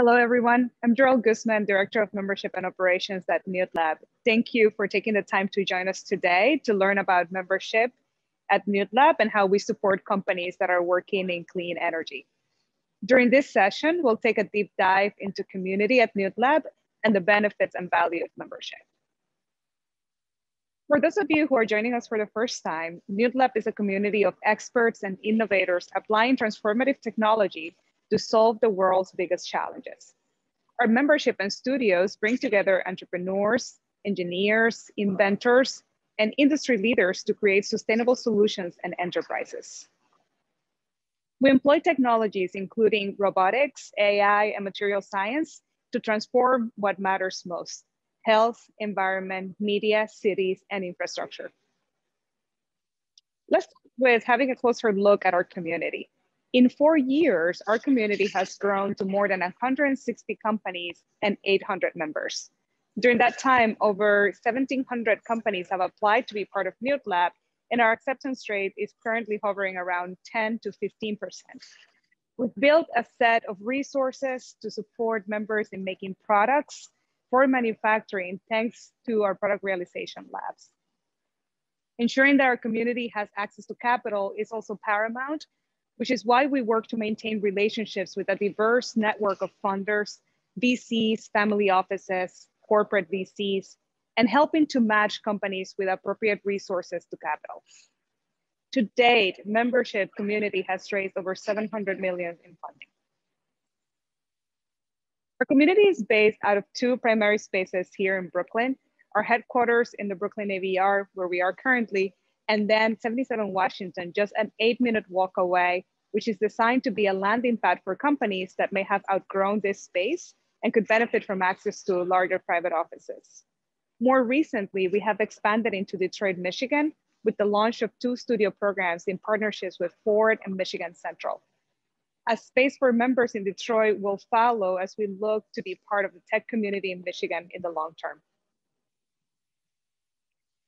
Hello, everyone. I'm Gerald Guzman, Director of Membership and Operations at Newlab. Thank you for taking the time to join us today to learn about membership at Newlab and how we support companies that are working in clean energy. During this session, we'll take a deep dive into community at Newlab and the benefits and value of membership. For those of you who are joining us for the first time, Newlab is a community of experts and innovators applying transformative technology to solve the world's biggest challenges. Our membership and studios bring together entrepreneurs, engineers, inventors, and industry leaders to create sustainable solutions and enterprises. We employ technologies including robotics, AI, and material science to transform what matters most, health, environment, media, cities, and infrastructure. Let's start with having a closer look at our community. In four years, our community has grown to more than 160 companies and 800 members. During that time, over 1,700 companies have applied to be part of Newlab, and our acceptance rate is currently hovering around 10 to 15%. We've built a set of resources to support members in making products for manufacturing, thanks to our product realization labs. Ensuring that our community has access to capital is also paramount which is why we work to maintain relationships with a diverse network of funders, VCs, family offices, corporate VCs, and helping to match companies with appropriate resources to capital. To date, membership community has raised over 700 million in funding. Our community is based out of two primary spaces here in Brooklyn, our headquarters in the Brooklyn Yard, where we are currently, and then 77 Washington, just an eight minute walk away, which is designed to be a landing pad for companies that may have outgrown this space and could benefit from access to larger private offices. More recently, we have expanded into Detroit, Michigan, with the launch of two studio programs in partnerships with Ford and Michigan Central. A space for members in Detroit will follow as we look to be part of the tech community in Michigan in the long term.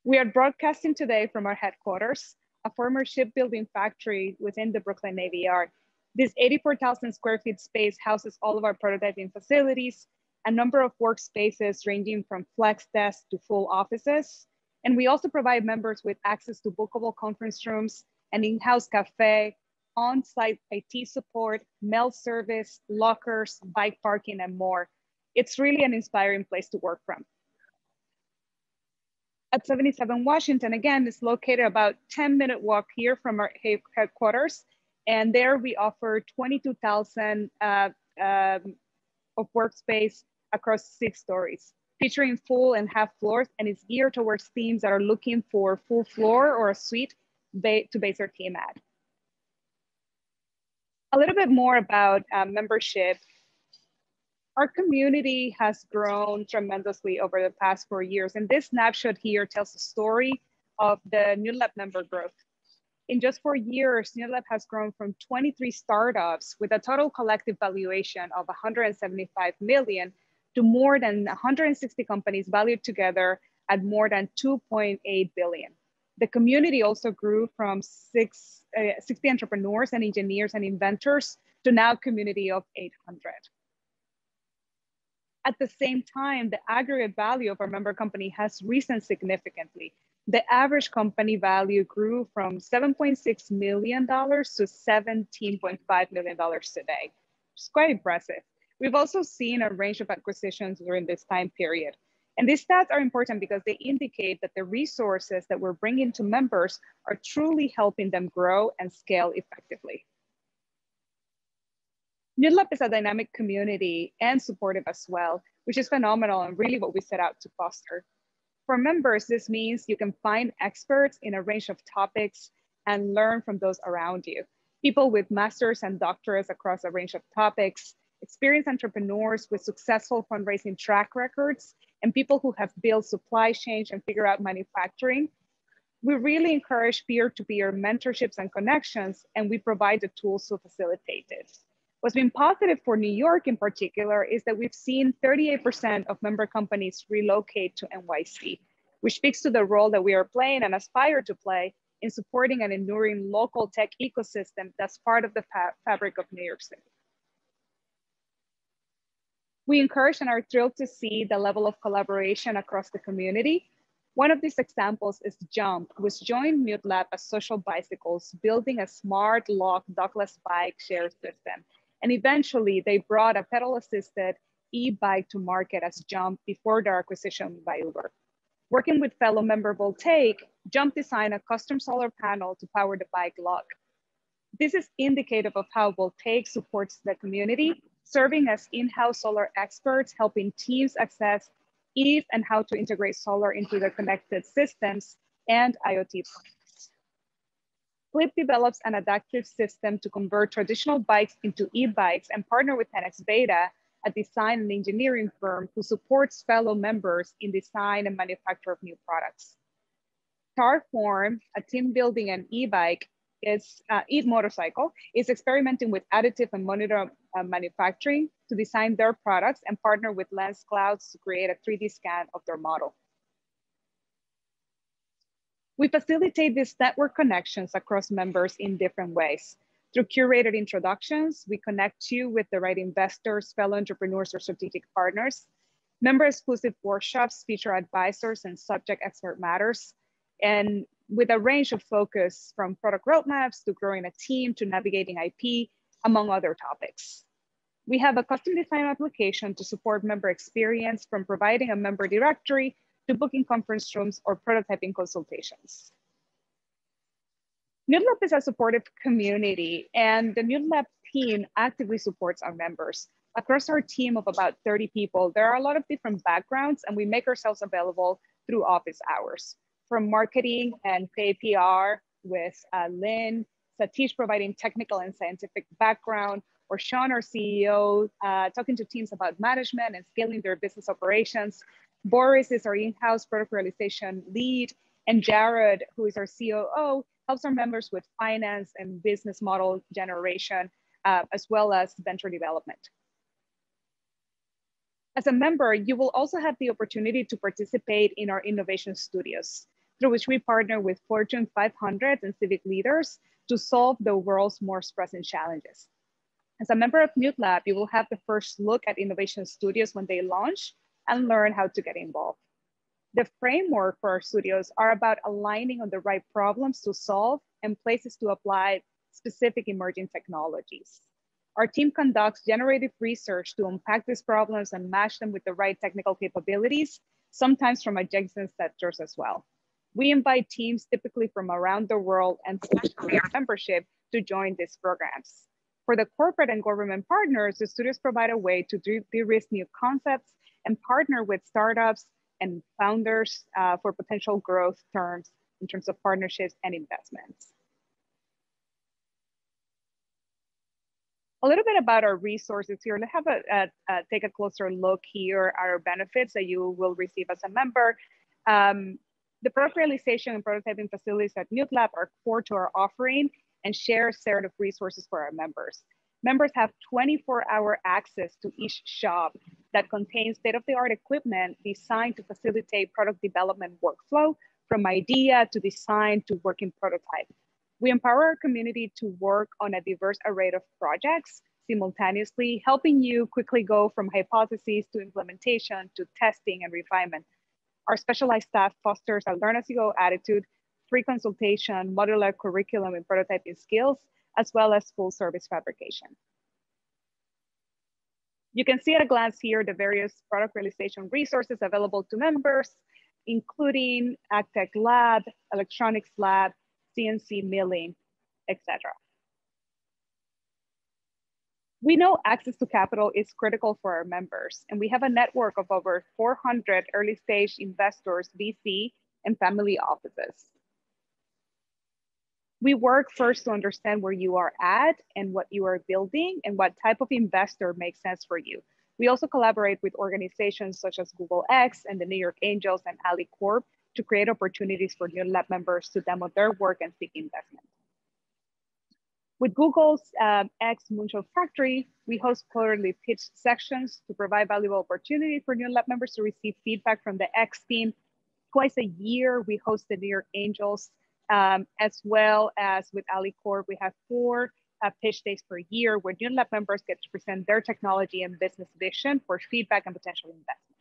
We are broadcasting today from our headquarters, a former shipbuilding factory within the Brooklyn Navy Yard. This 84,000 square feet space houses all of our prototyping facilities, a number of workspaces ranging from flex desks to full offices. And we also provide members with access to bookable conference rooms, an in-house cafe, on-site IT support, mail service, lockers, bike parking, and more. It's really an inspiring place to work from at 77 Washington, again, is located about 10 minute walk here from our headquarters. And there we offer 22,000 uh, um, of workspace across six stories, featuring full and half floors, and it's geared towards teams that are looking for full floor or a suite ba to base their team at. A little bit more about um, membership our community has grown tremendously over the past four years. And this snapshot here tells the story of the Newlab member growth. In just four years, Newlab has grown from 23 startups with a total collective valuation of 175 million to more than 160 companies valued together at more than 2.8 billion. The community also grew from six, uh, 60 entrepreneurs and engineers and inventors to now community of 800. At the same time, the aggregate value of our member company has risen significantly. The average company value grew from $7.6 million to $17.5 million today, is quite impressive. We've also seen a range of acquisitions during this time period. And these stats are important because they indicate that the resources that we're bringing to members are truly helping them grow and scale effectively. Newlab is a dynamic community and supportive as well, which is phenomenal and really what we set out to foster. For members, this means you can find experts in a range of topics and learn from those around you. People with masters and doctorates across a range of topics, experienced entrepreneurs with successful fundraising track records, and people who have built supply chains and figure out manufacturing. We really encourage peer-to-peer -peer mentorships and connections, and we provide the tools to facilitate it. What's been positive for New York in particular is that we've seen 38% of member companies relocate to NYC, which speaks to the role that we are playing and aspire to play in supporting an enduring local tech ecosystem that's part of the fa fabric of New York City. We encourage and are thrilled to see the level of collaboration across the community. One of these examples is Jump, which joined Newlab as Social Bicycles, building a smart lock dockless bike share system. And eventually they brought a pedal assisted e-bike to market as Jump before their acquisition by Uber. Working with fellow member Voltaic, Jump designed a custom solar panel to power the bike lock. This is indicative of how Voltaic supports the community, serving as in-house solar experts, helping teams access if and how to integrate solar into their connected systems and IoT. Flip develops an adaptive system to convert traditional bikes into e-bikes and partner with 10x Beta a design and engineering firm who supports fellow members in design and manufacture of new products. Tarform, a team building an e-bike, is uh, e-motorcycle, is experimenting with additive and monitor uh, manufacturing to design their products and partner with Lens Clouds to create a 3D scan of their model. We facilitate these network connections across members in different ways. Through curated introductions, we connect you with the right investors, fellow entrepreneurs, or strategic partners. Member exclusive workshops feature advisors and subject expert matters. And with a range of focus from product roadmaps to growing a team to navigating IP, among other topics. We have a custom design application to support member experience from providing a member directory to booking conference rooms or prototyping consultations. Newlab is a supportive community and the Newlab team actively supports our members. Across our team of about 30 people, there are a lot of different backgrounds and we make ourselves available through office hours. From marketing and pay PR with uh, Lynn, Satish providing technical and scientific background, or Sean, our CEO, uh, talking to teams about management and scaling their business operations. Boris is our in-house product realization lead, and Jared, who is our COO, helps our members with finance and business model generation, uh, as well as venture development. As a member, you will also have the opportunity to participate in our innovation studios, through which we partner with Fortune 500 and civic leaders to solve the world's most pressing challenges. As a member of Newlab, you will have the first look at innovation studios when they launch and learn how to get involved. The framework for our studios are about aligning on the right problems to solve and places to apply specific emerging technologies. Our team conducts generative research to unpack these problems and match them with the right technical capabilities, sometimes from adjacent sectors as well. We invite teams typically from around the world and membership to join these programs. For the corporate and government partners, the studios provide a way to de-risk new concepts and partner with startups and founders uh, for potential growth terms in terms of partnerships and investments. A little bit about our resources here. Let's have a, a, a, take a closer look here at our benefits that you will receive as a member. Um, the product realization and prototyping facilities at Newlab are core to our offering and share a set of resources for our members. Members have 24 hour access to each shop that contains state-of-the-art equipment designed to facilitate product development workflow from idea to design to working prototype. We empower our community to work on a diverse array of projects simultaneously, helping you quickly go from hypotheses to implementation to testing and refinement. Our specialized staff fosters a learn as you go attitude, free consultation, modular curriculum and prototyping skills, as well as full service fabrication. You can see at a glance here the various product realization resources available to members, including AgTech Lab, Electronics Lab, CNC milling, etc. We know access to capital is critical for our members, and we have a network of over 400 early stage investors, VC, and family offices we work first to understand where you are at and what you are building and what type of investor makes sense for you. We also collaborate with organizations such as Google X and the New York Angels and AlleyCorp to create opportunities for new lab members to demo their work and seek investment. With Google's um, X Moonshot Factory, we host quarterly pitch sections to provide valuable opportunity for new lab members to receive feedback from the X team. Twice a year, we host the New York Angels um, as well as with AlleyCorp, we have four uh, pitch days per year where lab members get to present their technology and business vision for feedback and potential investment.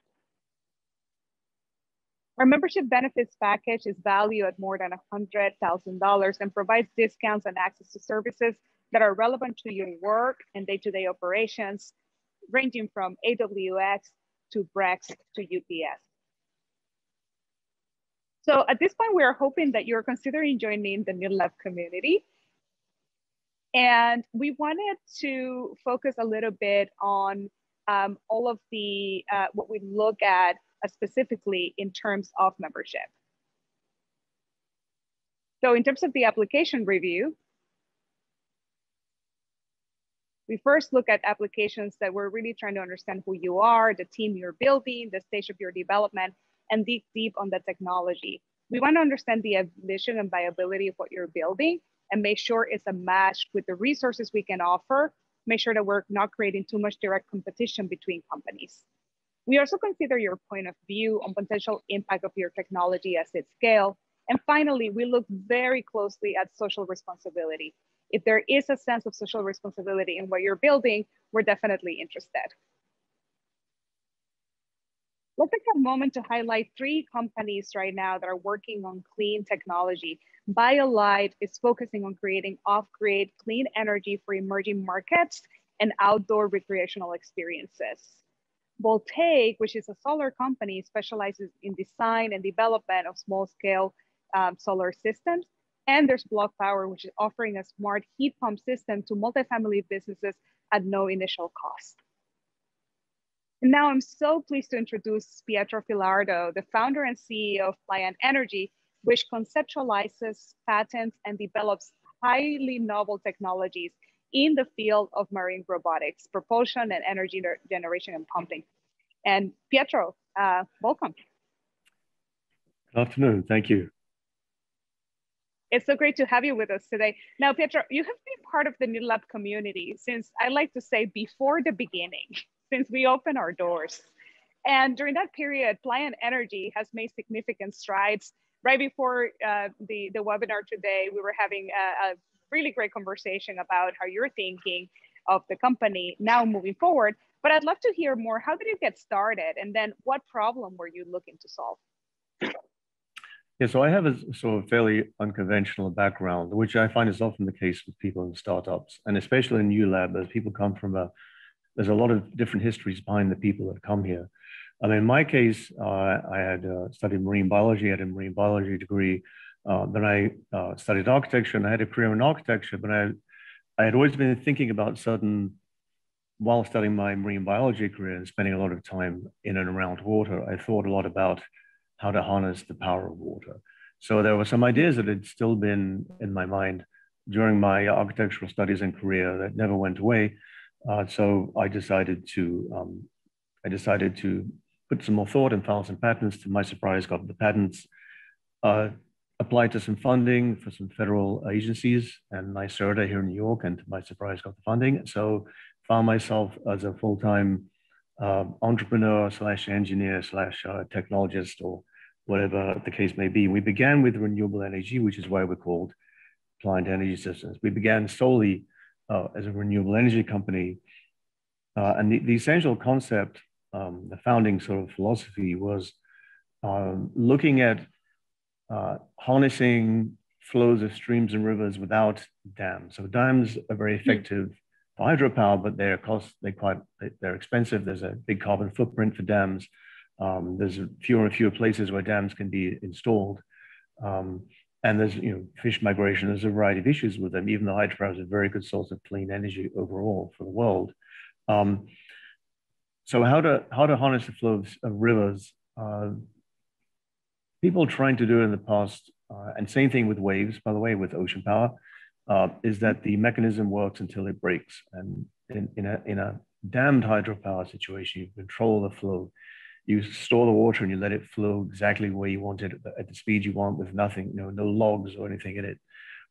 Our membership benefits package is valued at more than $100,000 and provides discounts and access to services that are relevant to your work and day-to-day -day operations, ranging from AWS to Brex to UPS. So at this point, we are hoping that you're considering joining the New Lab community. And we wanted to focus a little bit on um, all of the, uh, what we look at uh, specifically in terms of membership. So in terms of the application review, we first look at applications that we're really trying to understand who you are, the team you're building, the stage of your development, and dig deep on the technology. We want to understand the vision and viability of what you're building and make sure it's a match with the resources we can offer, make sure that we're not creating too much direct competition between companies. We also consider your point of view on potential impact of your technology as it scale. And finally, we look very closely at social responsibility. If there is a sense of social responsibility in what you're building, we're definitely interested. Let's take a moment to highlight three companies right now that are working on clean technology. BioLite is focusing on creating off-grid clean energy for emerging markets and outdoor recreational experiences. Voltaic, which is a solar company, specializes in design and development of small scale um, solar systems. And there's Block Power, which is offering a smart heat pump system to multifamily businesses at no initial cost. And now I'm so pleased to introduce Pietro Filardo, the founder and CEO of Pliant Energy, which conceptualizes, patents, and develops highly novel technologies in the field of marine robotics, propulsion and energy generation and pumping. And Pietro, uh, welcome. Good afternoon, thank you. It's so great to have you with us today. Now, Pietro, you have been part of the New community since I like to say before the beginning, since we opened our doors. And during that period, Pliant Energy has made significant strides. Right before uh, the, the webinar today, we were having a, a really great conversation about how you're thinking of the company now moving forward. But I'd love to hear more. How did you get started? And then what problem were you looking to solve? Yeah, so I have a sort of fairly unconventional background, which I find is often the case with people in startups, and especially in New Lab, as people come from a, there's a lot of different histories behind the people that come here. Mean, in my case, uh, I had uh, studied marine biology, I had a marine biology degree, uh, then I uh, studied architecture and I had a career in architecture, but I, I had always been thinking about certain, while studying my marine biology career and spending a lot of time in and around water, I thought a lot about how to harness the power of water. So there were some ideas that had still been in my mind during my architectural studies and career that never went away. Uh, so I decided to um, I decided to put some more thought and file some patents. To my surprise, got the patents. Uh, applied to some funding for some federal agencies and NYSERDA here in New York, and to my surprise, got the funding. So found myself as a full-time uh, entrepreneur slash engineer slash uh, technologist or whatever the case may be. We began with renewable energy, which is why we're called Pliant Energy Systems. We began solely uh, as a renewable energy company. Uh, and the, the, essential concept, um, the founding sort of philosophy was um, looking at uh, harnessing flows of streams and rivers without dams. So dams are very hmm. effective for hydropower, but they're cost they quite they're expensive. There's a big carbon footprint for dams. Um, there's fewer and fewer places where dams can be installed. Um, and there's you know fish migration. There's a variety of issues with them. Even though hydropower is a very good source of clean energy overall for the world. Um, so how to how to harness the flow of, of rivers? Uh, people trying to do it in the past, uh, and same thing with waves, by the way, with ocean power, uh, is that the mechanism works until it breaks. And in, in, a, in a dammed hydropower situation, you control the flow. You store the water and you let it flow exactly where you want it at the, speed you want with nothing, you know, no logs or anything in it.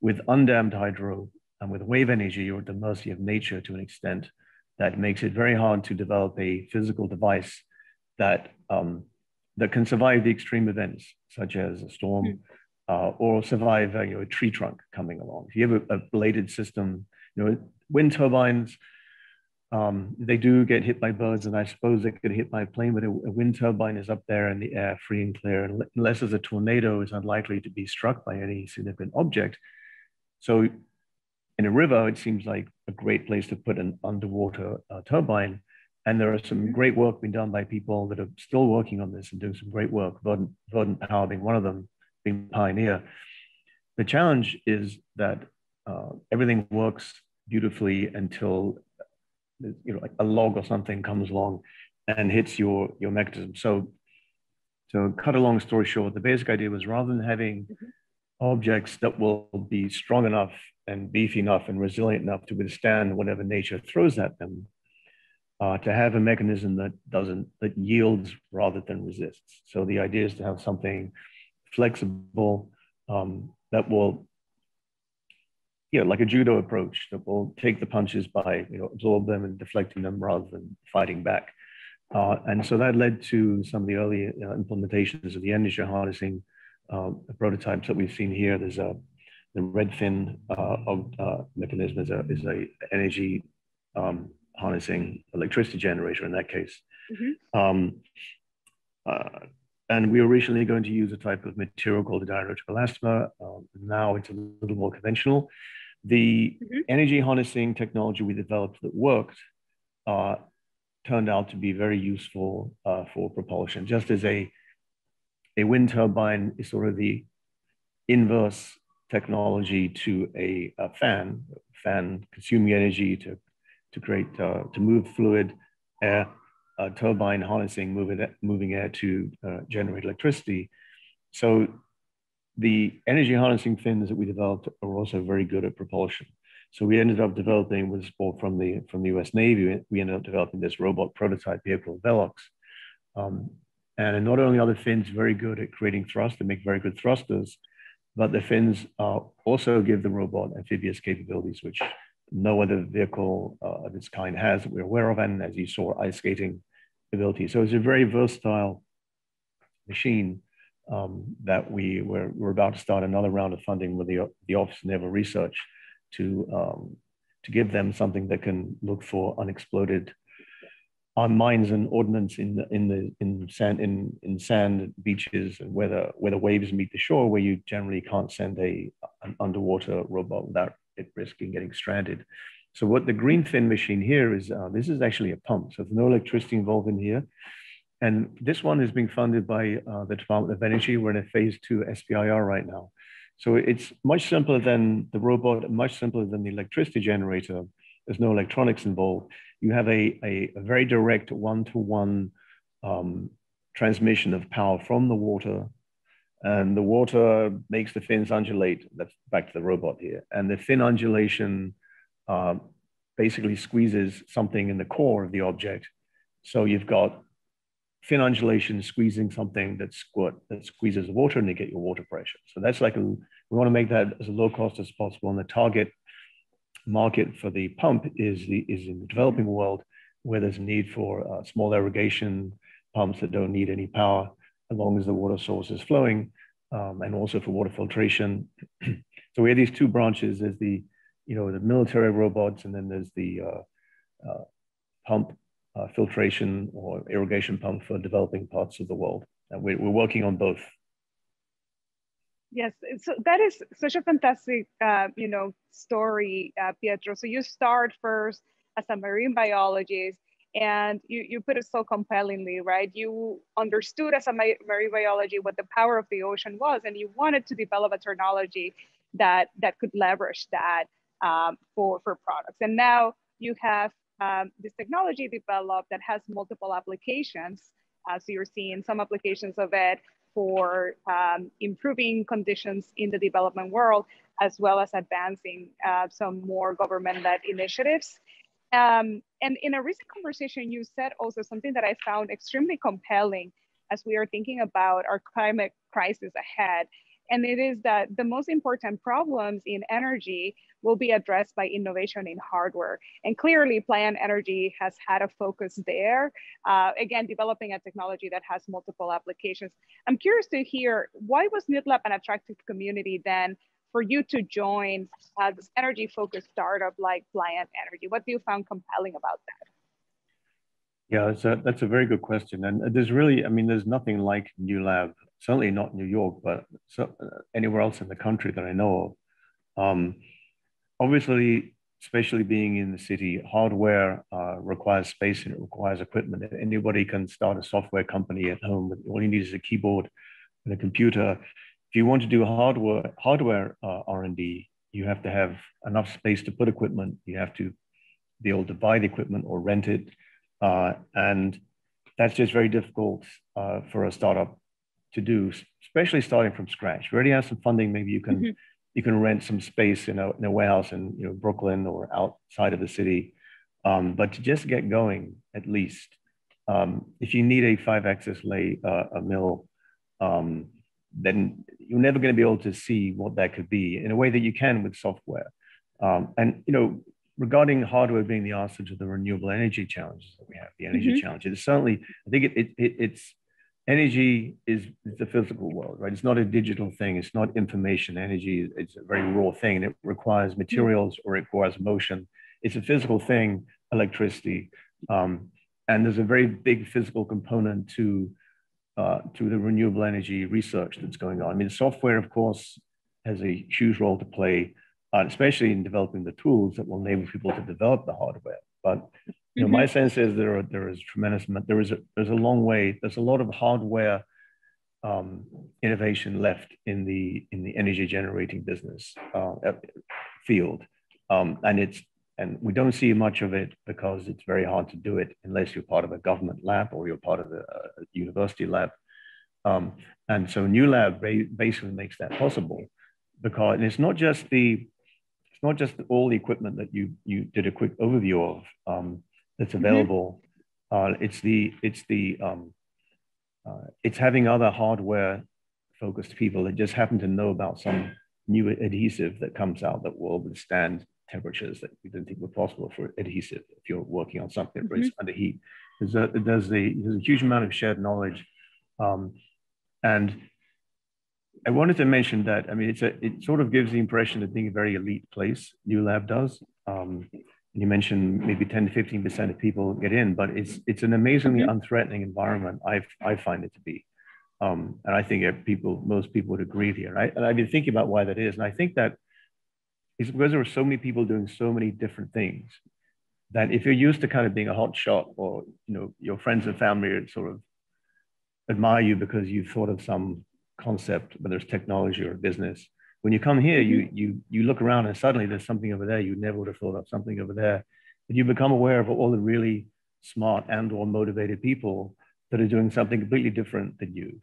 With undammed hydro and with wave energy, you're at the mercy of nature to an extent that makes it very hard to develop a physical device that um, that can survive the extreme events, such as a storm, mm. uh, or survive uh, you know, a tree trunk coming along. If you have a, a bladed system, you know, wind turbines, um, they do get hit by birds, and I suppose they could hit by a plane, but a, a, wind turbine is up there in the air, free and clear. And unless there's a tornado, it's unlikely to be struck by any significant object. So in a river, it seems like a great place to put an underwater uh, turbine. And there are some great work being done by people that are still working on this and doing some great work, Verdant Power being one of them, being pioneer. The challenge is that uh, everything works beautifully until you know like a log or something comes along and hits your your mechanism. So to cut a long story short, the basic idea was rather than having mm-hmm. objects that will be strong enough and beefy enough and resilient enough to withstand whatever nature throws at them, uh, to have a mechanism that doesn't that yields rather than resists. So the idea is to have something flexible um, that will you know, like a judo approach that will take the punches by, you know, absorb them and deflecting them rather than fighting back. Uh, and so that led to some of the early uh, implementations of the energy harnessing uh, prototypes that we've seen here. There's a the Redfin uh, of, uh, mechanism is a, is a energy um, harnessing electricity generator in that case. Mm-hmm. Um, uh, and we were originally going to use a type of material called a dielectric elastomer. Um, now it's a little more conventional. The mm-hmm. energy harnessing technology we developed that worked uh, turned out to be very useful uh, for propulsion, just as a, a wind turbine is sort of the inverse technology to a, a fan, fan consuming energy to, to create, uh, to move fluid, air, turbine harnessing moving, moving air to uh, generate electricity. So the energy harnessing fins that we developed are also very good at propulsion. So we ended up developing with support from the from the U.S. Navy. We ended up developing this robot prototype vehicle, Velox. Um, and not only are the fins very good at creating thrust, they make very good thrusters, but the fins uh, also give the robot amphibious capabilities, which no other vehicle uh, of its kind has that we're aware of. And as you saw, ice skating ability. So it's a very versatile machine um, that we were, we're about to start another round of funding with the, the Office of Naval Research to, um, to give them something that can look for unexploded on mines and ordnance in the in the in sand in in sand beaches and where the where the waves meet the shore where you generally can't send a an underwater robot without it risking getting stranded. So what the green fin machine here is, uh, this is actually a pump. So there's no electricity involved in here. And this one is being funded by uh, the Department of Energy. We're in a phase two SBIR right now. So it's much simpler than the robot, much simpler than the electricity generator. There's no electronics involved. You have a, a, a very direct one-to-one um, transmission of power from the water and the water makes the fins undulate. That's back to the robot here. And the fin undulation uh, basically squeezes something in the core of the object. So you've got fin undulation squeezing something that squirt that squeezes the water and you get your water pressure. So that's like a, we want to make that as low cost as possible. And the target market for the pump is the is in the developing world where there's a need for uh, small irrigation pumps that don't need any power as long as the water source is flowing, um, and also for water filtration. so we have these two branches. There's the you know, the military robots, and then there's the uh, uh, pump uh, filtration or irrigation pump for developing parts of the world. And we're, we're working on both. Yes, so that is such a fantastic, uh, you know, story, uh, Pietro. So you start first as a marine biologist, and you, you put it so compellingly, right? You understood as a marine biology what the power of the ocean was, and you wanted to develop a technology that that could leverage that um, for, for products. And now you have um, this technology developed that has multiple applications. Uh, so you're seeing some applications of it for um, improving conditions in the development world, as well as advancing uh, some more government-led initiatives. Um, and in a recent conversation, you said also something that I found extremely compelling as we are thinking about our climate crisis ahead. And it is that the most important problems in energy will be addressed by innovation in hardware. And clearly, Pliant Energy has had a focus there. Uh, again, developing a technology that has multiple applications. I'm curious to hear why was Newlab an attractive community then for you to join uh, this energy focused startup like Pliant Energy? What do you find compelling about that? Yeah, that's a, that's a very good question. And there's really, I mean, there's nothing like New Lab, certainly not New York, but so, uh, anywhere else in the country that I know of. Um, obviously, especially being in the city, hardware uh, requires space and it requires equipment. Anybody can start a software company at home. All you need is a keyboard and a computer. If you want to do hardware hardware uh, R&D, you have to have enough space to put equipment. You have to be able to buy the equipment or rent it, uh, and that's just very difficult uh, for a startup to do, especially starting from scratch. We already have some funding. Maybe you can mm-hmm you can rent some space in a, in a warehouse in you know, Brooklyn or outside of the city. Um, but to just get going, at least, um, if you need a five axis lay uh, a mill, um, then you're never going to be able to see what that could be in a way that you can with software. Um, and you know, regarding hardware being the answer to the renewable energy challenges that we have, the energy mm-hmm. challenges, certainly, I think it, it, it, it's energy is, is the physical world, right? It's not a digital thing. It's not information. Energy it's a very raw thing, and it requires materials or it requires motion. It's a physical thing, electricity, um, and there's a very big physical component to uh, to the renewable energy research that's going on. I mean, software, of course, has a huge role to play, uh, especially in developing the tools that will enable people to develop the hardware. But you know, mm-hmm. my sense is there are, there is tremendous there is a, there's a long way. There's a lot of hardware um, innovation left in the in the energy generating business uh, field, um, and it's and we don't see much of it because it's very hard to do it unless you're part of a government lab or you're part of a, a university lab. Um, and so New Lab basically makes that possible because and it's not just the it's not just all the equipment that you you did a quick overview of. Um, that's mm-hmm. available. Mm-hmm. Uh, it's the it's the um, uh, it's having other hardware focused people that just happen to know about some new adhesive that comes out that will withstand temperatures that you didn't think were possible for adhesive if you're working on something mm-hmm. that's under heat. There's a, there's, the, there's a huge amount of shared knowledge. Um, and I wanted to mention that, I mean, it's a, it sort of gives the impression of being a very elite place, New Lab does. Um, you mentioned maybe 10 to 15 percent of people get in, but it's it's an amazingly mm-hmm. unthreatening environment. I I find it to be, um, and I think people most people would agree here. And, I, and I've been thinking about why that is, and I think that it's because there are so many people doing so many different things that if you're used to kind of being a hot shot, or you know your friends and family sort of admire you because you've thought of some concept, whether it's technology or business, when you come here, you mm-hmm. you you look around and suddenly there's something over there you never would have thought of something over there. And you become aware of all the really smart and or motivated people that are doing something completely different than you,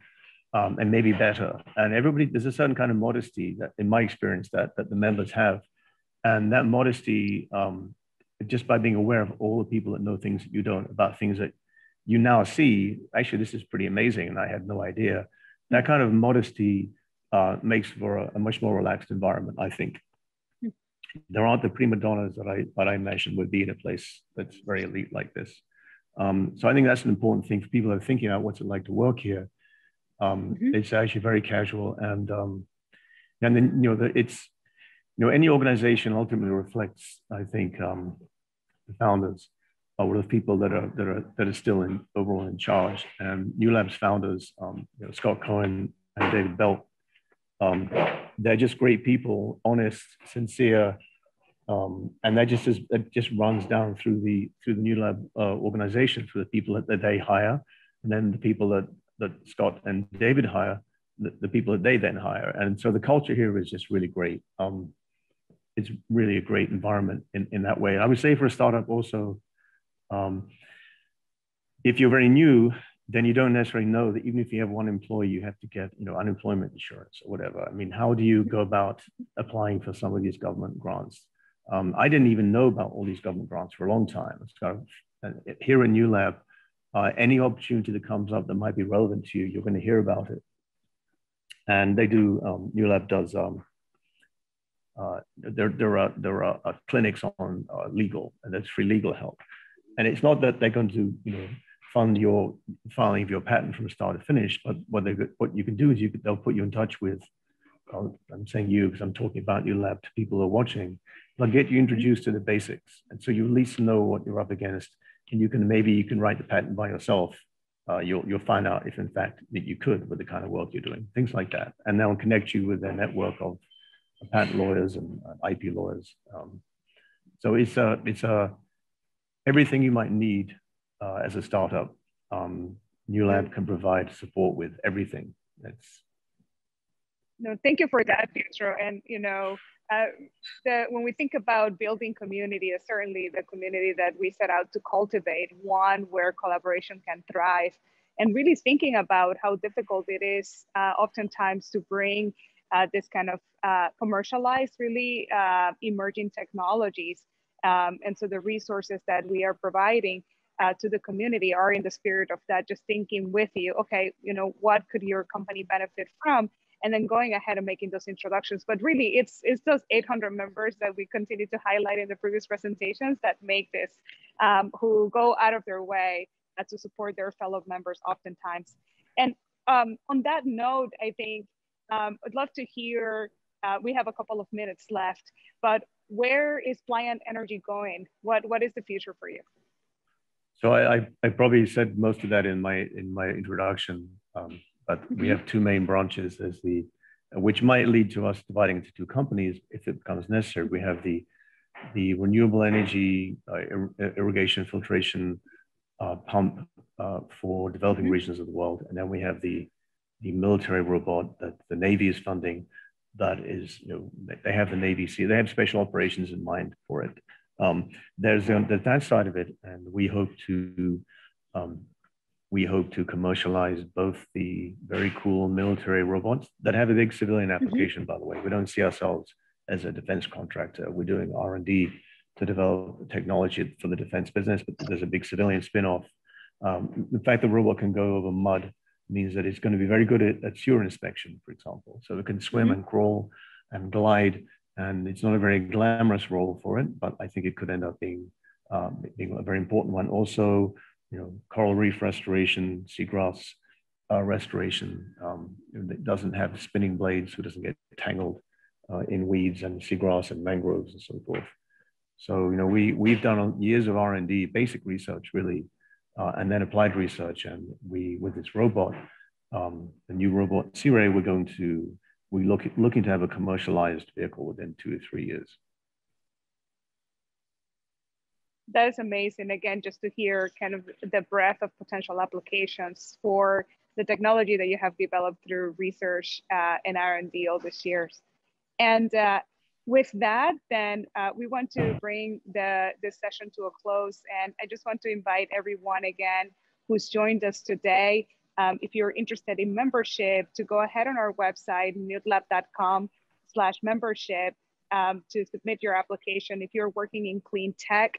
um, and maybe better. And everybody there's a certain kind of modesty that, in my experience, that that the members have, and that modesty, um, just by being aware of all the people that know things that you don't about things that you now see. Actually, this is pretty amazing, and I had no idea. That kind of modesty uh, makes for a, a, much more relaxed environment, I think. There aren't the prima donnas that I, that I imagine would be in a place that's very elite like this. Um, so I think that's an important thing for people who are thinking about what's it like to work here. Um, mm-hmm. It's actually very casual and um, and then you know the, it's you know any organization ultimately reflects I think um, the founders or the people that are that are that are still in overall in charge. And New Labs founders, um, you know, Scott Cohen and David Belt, um, they're just great people, honest, sincere, um, and that just is that just runs down through the through the New Lab uh, organization through the people that, that, they hire, and then the people that that Scott and David hire, the, the, people that they then hire, and so the culture here is just really great. Um, it's really a great environment in, in that way. I would say for a startup also, um, if you're very new, then you don't necessarily know that even if you have one employee, you have to get you know unemployment insurance or whatever. I mean, how do you go about applying for some of these government grants? Um, I didn't even know about all these government grants for a long time. So here in New Lab, uh, any opportunity that comes up that might be relevant to you, you're going to hear about it. And they do. Um, New Lab does. Um, uh, there, there are there are uh, clinics on uh, legal, and that's free legal help. And it's not that they're going to you know fund your filing of your patent from start to finish. But what they what you can do is you they'll put you in touch with I'm saying you because I'm talking about new lab to people who are watching, they'll get you introduced to the basics. And so you at least know what you're up against. And you can maybe you can write the patent by yourself. Uh, you'll, you'll find out if in fact that you could with the kind of work you're doing, things like that. And they'll connect you with their network of patent lawyers and uh, IP lawyers. Um, so it's a, it's a, everything you might need uh, as a startup. Um, New Lab can provide support with everything. That's no, thank you for that, Pietro. And you know, uh, the, when we think about building community, is certainly the community that we set out to cultivate, one where collaboration can thrive, and really thinking about how difficult it is uh, oftentimes to bring uh, this kind of uh, commercialized, really uh, emerging technologies. Um, and so the resources that we are providing uh, to the community are in the spirit of that, just thinking with you, okay, you know, what could your company benefit from? And then going ahead and making those introductions. But really, it's, it's those 800 members that we continue to highlight in the previous presentations that make this, um, who go out of their way uh, to support their fellow members oftentimes. And um, on that note, I think um, I'd love to hear, uh, we have a couple of minutes left, but where is Pliant Energy going? What, what is the future for you? So I, I, probably said most of that in my in my introduction, um, but we mm-hmm. have two main branches as the, which might lead to us dividing into two companies if it becomes necessary. We have the the renewable energy uh, irrigation filtration uh, pump uh, for developing mm-hmm. regions of the world, and then we have the the military robot that the Navy is funding. That is, you know, they have the Navy Sea. They have special operations in mind for it. Um, there's, there's that side of it, and we hope to um, we hope to commercialize both the very cool military robots that have a big civilian mm-hmm. application. Mm-hmm. By the way, we don't see ourselves as a defense contractor. We're doing R and D to develop technology for the defense business, but there's a big civilian spin-off. Um, the fact the robot can go over mud means that it's going to be very good at, at sewer inspection, for example. So it can swim mm-hmm. and crawl and glide and it's not a very glamorous role for it, but I think it could end up being, um, being a very important one. Also, you know, coral reef restoration, seagrass uh, restoration. Um, it doesn't have spinning blades, so it doesn't get tangled uh, in weeds and seagrass and mangroves and so forth. So, you know, we, we've done years of R&D, basic research really, uh, and then applied research. And we, with this robot, um, the new robot, Sea Ray, we're going to we look looking to have a commercialized vehicle within two to three years. That is amazing. Again, just to hear kind of the breadth of potential applications for the technology that you have developed through research uh, and R&D all these years. And uh, with that, then uh, we want to bring the this session to a close. And I just want to invite everyone again who's joined us today um, if you're interested in membership, to go ahead on our website, newlab.com slash membership um, to submit your application. If you're working in clean tech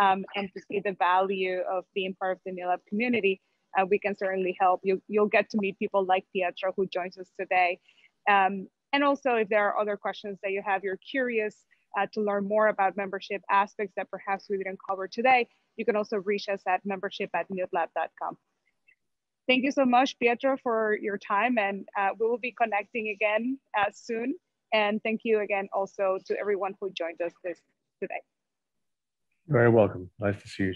um, and to see the value of being part of the NewLab community, uh, we can certainly help. You, you'll get to meet people like Pietro who joins us today. Um, and also if there are other questions that you have, you're curious uh, to learn more about membership aspects that perhaps we didn't cover today, you can also reach us at membership at newlab.com. Thank you so much, Pietro, for your time, and uh, we will be connecting again uh, soon. And thank you again also to everyone who joined us this today. You're very welcome. Nice to see you.